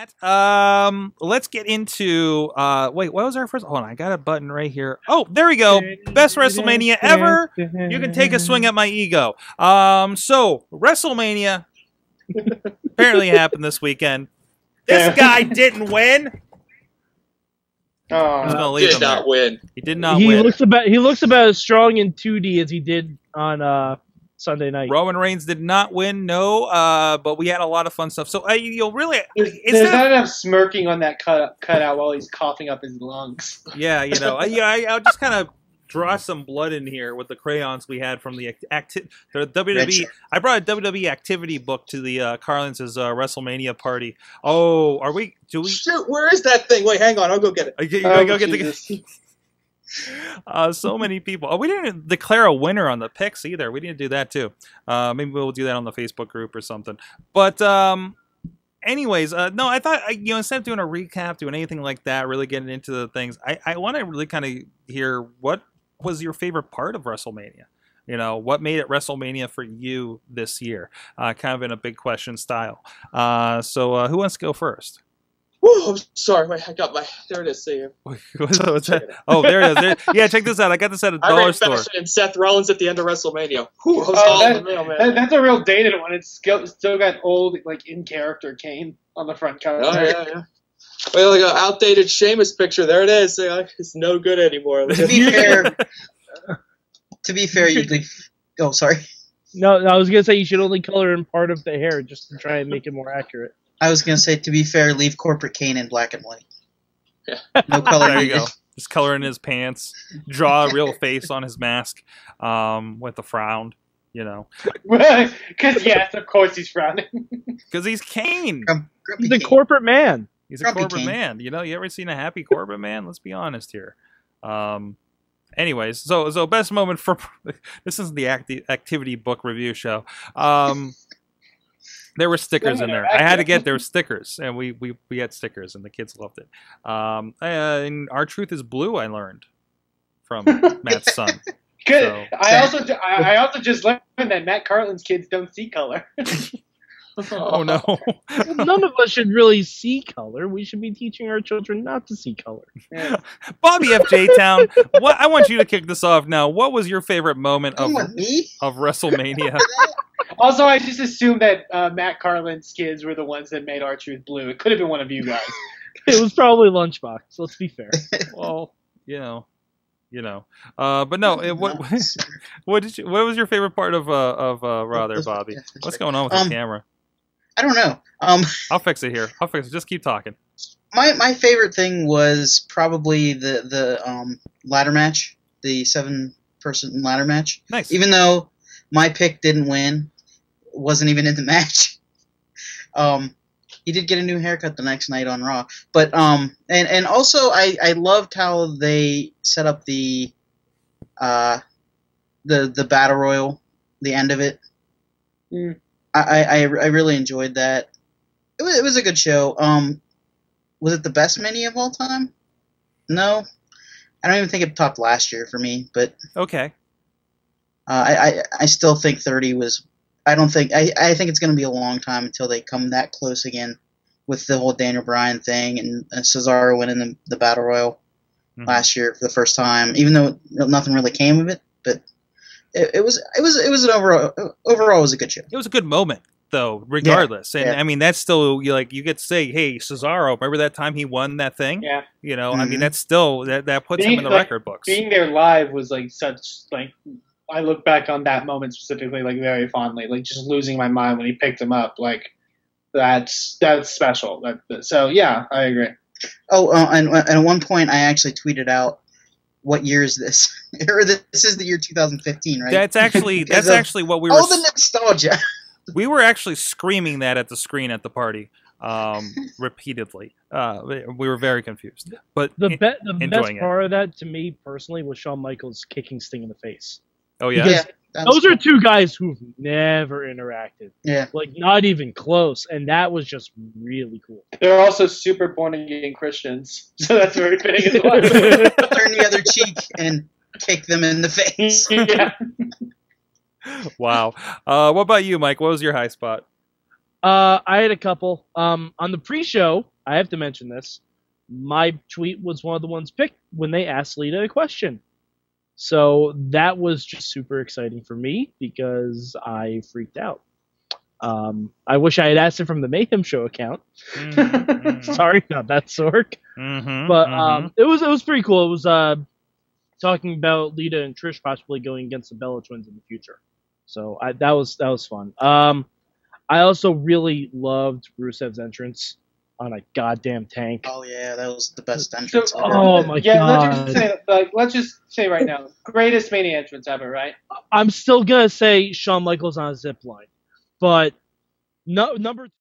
that, um, let's get into. Uh, wait, what was our first? Hold on, I got a button right here. Oh, there we go. Best WrestleMania ever. You can take a swing at my ego. Um, so WrestleMania apparently happened this weekend. This guy didn't win. Oh, I'm gonna leave Did not there. win. He did not he win. looks about he looks about as strong in 2D as he did on uh, Sunday night. Roman Reigns did not win. No, uh, but we had a lot of fun stuff. So uh, you'll really, there's, it's there's not not enough smirking on that cut cutout while he's coughing up his lungs. Yeah, you know, I, yeah, I, I'll just kind of draw some blood in here with the crayons we had from the act- acti- the WWE. Retro. I brought a WWE activity book to the uh, Carlin's uh, WrestleMania party. Oh, are we? Do we? Shoot, where is that thing? Wait, hang on. I'll go get it. Are you, you Oh, go get the? Uh, so many people. Oh, we didn't declare a winner on the picks either. We need to do that too. Uh, maybe we'll do that on the Facebook group or something. But um, anyways, uh, no, I thought you know instead of doing a recap, doing anything like that, really getting into the things, I, I want to really kind of hear what was your favorite part of WrestleMania. You know, what made it WrestleMania for you this year? Uh, kind of in a big question style. Uh, so, uh, who wants to go first? Whew, I'm sorry. Wait, I got my. There it is. See you. What's that? Oh, there it is. There, yeah, check this out. I got this at a I dollar ran store. fashion and Seth Rollins at the end of WrestleMania. Whew, I Oh, that- the mail, man. That, that's a real dated one. It's still, still got old, like in character Kane on the front cover. Oh yeah, yeah. Well, like an outdated Sheamus picture. There it is. It's no good anymore. To be fair, to be fair, you'd leave. Oh, sorry. No, I was gonna say you should only color in part of the hair just to try and make it more accurate. I was gonna say to be fair, leave corporate Kane in black and white. Yeah. No color there you go. Just color in his pants, draw a real face on his mask, um, with a frown. You know, Because yes, of course he's frowning. because he's Kane. Grum- grumpy He's a Kane. corporate man. He's a corporate Kane. man. You know, you ever seen a happy corporate man? Let's be honest here. Um, anyways, so so best moment for this is the acti- activity book review show. Um, there were stickers in there. I had to get there were stickers, and we we we had stickers, and the kids loved it. Um, and R-Truth is blue. I learned from Matt's son. Good. So- I also I also just learned that Matt Carlin's kids don't see color. Oh no. None of us should really see color. We should be teaching our children not to see color. Yeah. Bobby F. J. Town, what I want you to kick this off now. What was your favorite moment of me. of WrestleMania? Also, I just assumed that uh, Matt Carlin's kids were the ones that made R-Truth blue. It could have been one of you guys. It was probably Lunchbox. Let's be fair. well, you know, you know. Uh, but no, it, what what did you, what was your favorite part of uh, of uh, Raw there, Bobby? What's going on with Um, the camera? I don't know. Um, I'll fix it here. I'll fix it. Just keep talking. my my favorite thing was probably the the um ladder match, the seven person ladder match. Nice. Even though my pick didn't win, wasn't even in the match. Um, he did get a new haircut the next night on Raw, but um, and and also I I loved how they set up the uh the the battle royal, the end of it. Mm. I, I I really enjoyed that. It was, it was a good show. Um, was it the best mini of all time? No, I don't even think it topped last year for me. But Okay. uh, I, I I still think 30 was. I don't think I I think it's going to be a long time until they come that close again with the whole Daniel Bryan thing and, and Cesaro winning the, the battle royal Mhm. last year for the first time. Even though nothing really came of it, but it, it was it was it was an overall overall it was a good show. It was a good moment though, regardless. and yeah. I mean, that's still you like you get to say, "Hey, Cesaro, remember that time he won that thing?" Yeah. You know, I mean, Mhm. that's still that that puts him in the like- record books. Being there live was like such like I look back on that moment specifically like very fondly. Like just losing my mind when he picked him up. Like that's that's special. That, so yeah, I agree. Oh, uh, and, and at one point I actually tweeted out, "What year is this?" or this is the year 2015, right? That's actually that's of actually what we were oh, the nostalgia. we were actually screaming that at the screen at the party um, repeatedly. Uh, we were very confused, but The, be- the best enjoying it. part of that to me personally was Shawn Michaels kicking Sting in the face. oh yeah, Because that Those are two guys who've never interacted, yeah. like not even close, and that was just really cool. They're also super born again Christians, so that's very fitting as well. Turn the other cheek and kick them in the face. yeah. wow. Uh, what about you, Mike? What was your high spot? Uh, I had a couple. Um, on the pre-show, I have to mention this. My tweet was one of the ones picked when they asked Lita a question. So that was just super exciting for me because I freaked out. Um, I wish I had asked it from the Mayhem Show account. Mhm, Sorry about that, Sork. mhm, But um, it was it was pretty cool. It was uh, talking about Lita and Trish possibly going against the Bella Twins in the future. So I, that was that was fun. Um, I also really loved Rusev's entrance on a goddamn tank. Oh yeah, that was the best So, entrance oh ever. Oh my yeah, let's God. just say like let's just say right now, greatest mania entrance ever, right? I'm still gonna say Shawn Michaels on a zip line, but no number